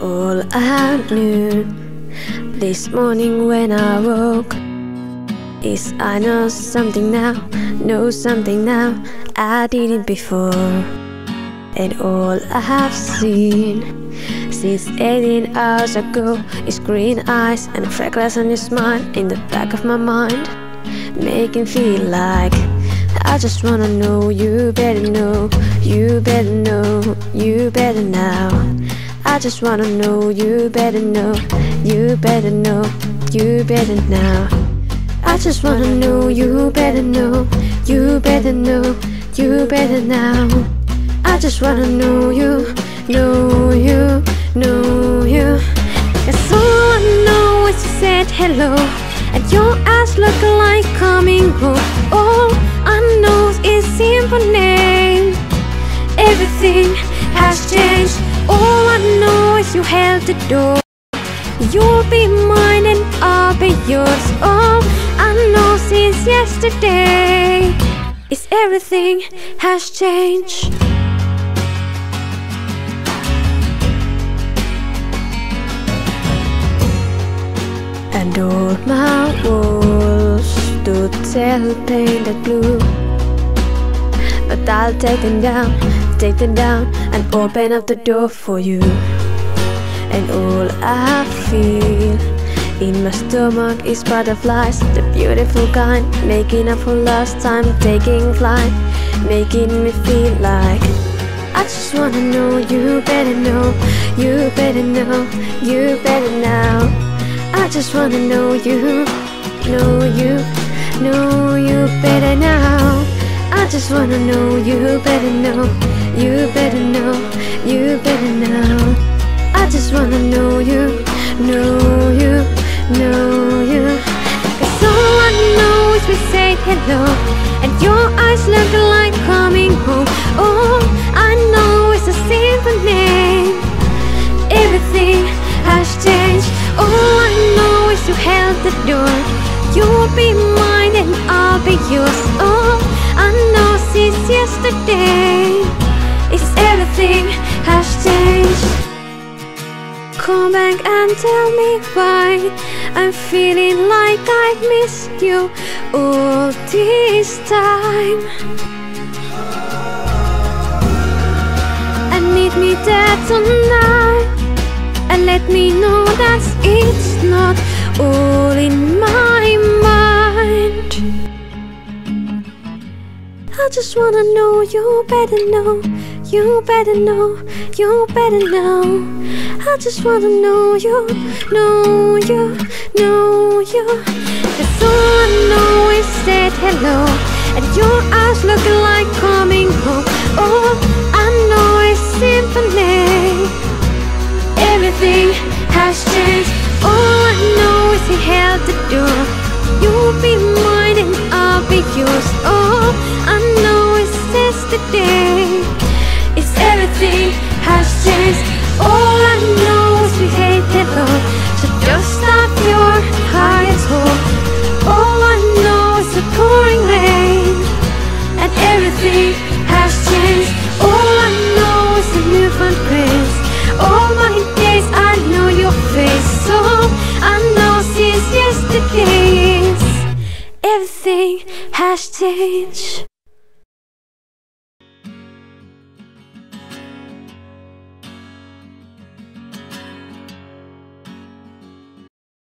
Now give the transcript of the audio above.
all I knew this morning when I woke is I know something now, know something now I didn't before. And all I have seen since 18 hours ago is green eyes and a freckles on your smile in the back of my mind, making feel like I just wanna know you better know, you better know, you better now. I just wanna know you better know, you better know, you better now. I just wanna know you better know, you better know, you better now. I just wanna know you, know you, know you. Cause all I know is you said hello, and your eyes look like coming home. All I know is simple name. Everything you held the door. You'll be mine and I'll be yours. All I know since yesterday is everything has changed. And all my walls stood tell painted blue. But I'll take them down, take them down, and open up the door for you. And all I feel in my stomach is butterflies, the beautiful kind, making up for lost time, taking flight, making me feel like I just wanna know you better know, you better know, you better now. I just wanna know you, know you, know you better now. I just wanna know you better know, you better know, wanna know you, know you, know you. Cause all I know is we say hello, and your eyes look like coming home. All I know is a name. Everything has changed. All I know is you held the door. You'll be mine and I'll be yours. All I know since yesterday is everything has changed. Come back and tell me why I'm feeling like I've missed you all this time. And meet me there tonight and let me know that it's not all in my mind. I just wanna know you better know, you better know, you better know. I just wanna know you, know you, know you. Cause all I know is said hello, and your eyes look like coming home. All I know is name. Everything has changed. All I know is he held the door. You'll be mine and I'll be yours. All I know is yesterday. Everything has changed. All I know is a newfound grace. All my days I know your face. So I know since yesterday is everything has changed.